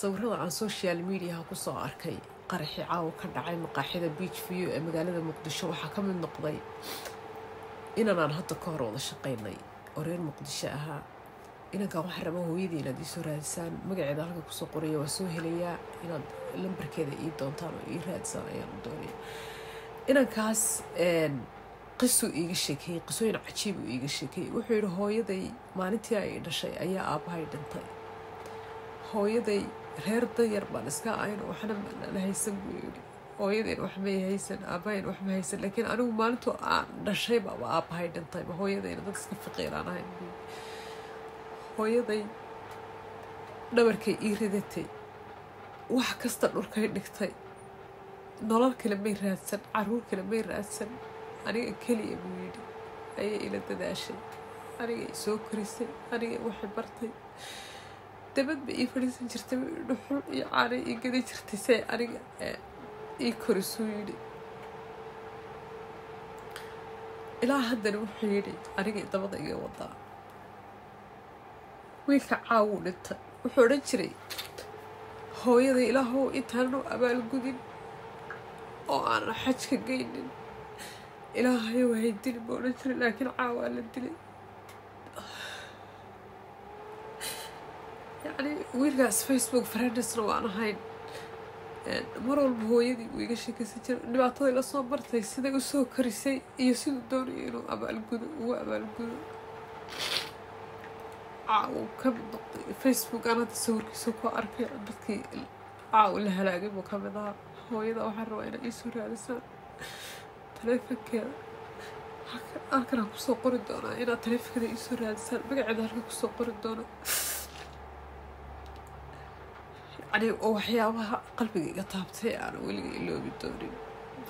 sawirada aan social mediaha ku soo arkay qaraxii caawa ka dhacay maqaaxida beach view ee magaalada muqdisho waxaa ka mid noqday inanaan hadda ka hor wada shaqaynay. Oo reer muqdisho ahaa inankan waxaa raba hooyadii inaad iisoo raadisaan magaceeda halka ku soo qoraya waa soo helayaa inaad lambarkeeda ii doontaan oo ii raadisaan ayaan u doonaya inankaas qisuu iiga sheekeeyey qisooyin cajiibuu iiga sheekeeyey wuxuu yidhi hooyaday maalintii ay dhashay ayaa aabbahay dhintay hooyaday reer danyar baan iska ahayn waxna manala haysan buu yidhi. Hooyadayn wax may haysan aabbahayn wax ma haysan laakiin anigu maalintuu aan dhashayba waa aabbahay dhintayba hooyadayna dad iska faqiiraan ahayn buu hooyaday dhabarkay ii ridatay wax kasta dhurkay dhigtay nolol kale may raadsan carruur kale may raadsan aniga keliya buu yidhi. Ayay ila dadaashay anigay soo korisay anigay waxay bartay dabad ba ii fadhiisan jirtay dhuxul iyo caanay ii gadi jirtay say aniga ii korisuu yidhi ilaa haddana wuxuu yidhi anigay dabada iga wadaa wiilka caawuu dhintay wuxuu odhan jiray hooyaday ilaahow intaanu abaalgudin oo aanan xajka geynin ilaahayo wahay dili ma odhan jiray laakiin caawaa la dilay يعني ويرقاس فيسبوك فرنس رو أنا هاي مرة البوية دي ويجش كسيتر نبعت له الأصوات برتا يسند وسوق كريسي يسند دوري إنه أبى الجود وأبى الجود عو آه، كم فيسبوك أنا تصور كسوق أركي بكي. آه، عو اللي هلاقي بكم ذا هو يدا وحر وين يسور على سان تلف كذا. أكره كسوق الدونا إذا تلف كذا يسور على سان بقى عذارك كسوق الدونا أني وحيابها قلبي قطابتي أنا ولي إلو بدوري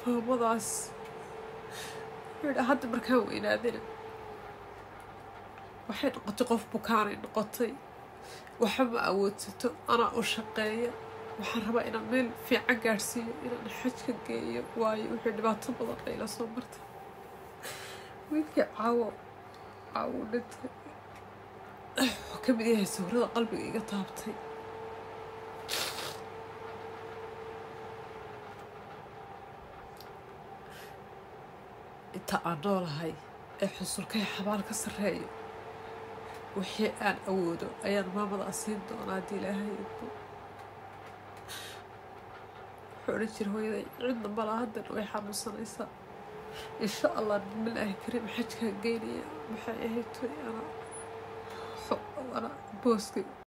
فهو بضاس يعني حتى بركوي نادر وحين قطي قف بكاري نقطي وحب أوتتو أنا أشقية وحربا إلى من في عقارسي إلى نحجك قيي واي وحين ما تنبضت إلى صمرت ويلك عاو عاو وكم إيه سورة قلبي قطابتي إتا أدول هاي إحسر كي حبارك سرهي وحي أن أودو. أيان ما مضى أسين دونا دي لهاي. إبو حوريتي رهوي ذي عند مبالا هدن ويحام إن شاء الله من الله كريم حجك قيني محايا هيتو أنا. فوق أنا بوسكي.